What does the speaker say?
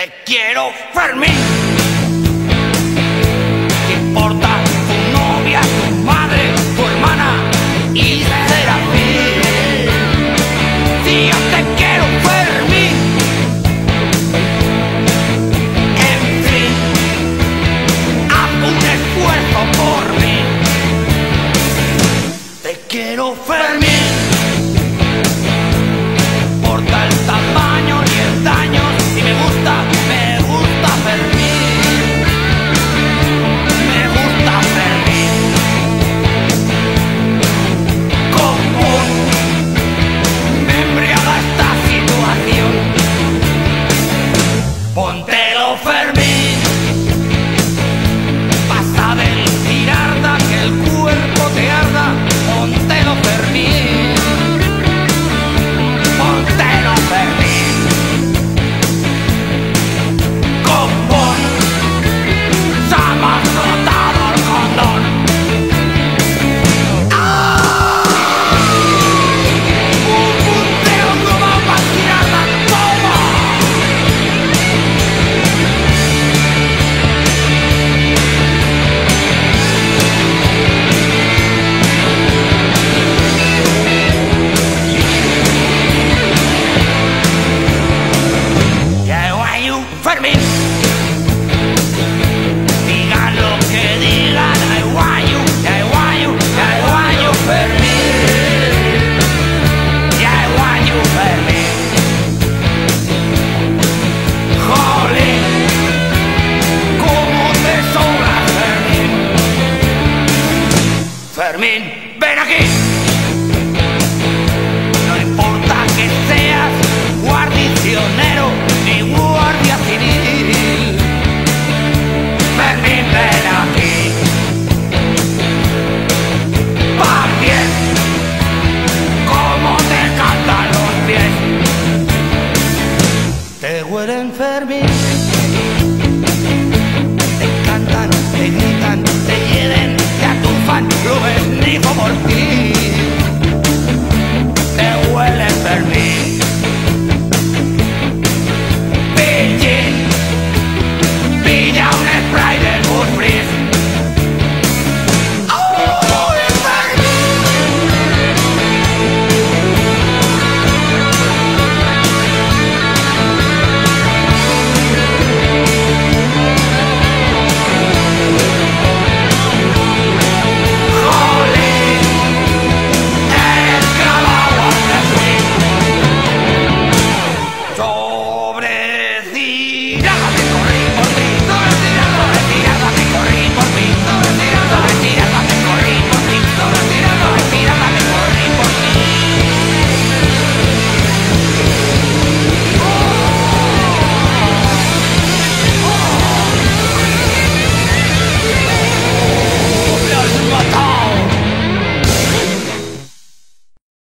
Te quiero, Fermín. Pontelo Fermín. Fermín, ven aquí. No importa que seas guardicionero ni guardia civil. Fermín, ven aquí. Partien, como te cantan los pies. Te huelen Fermín.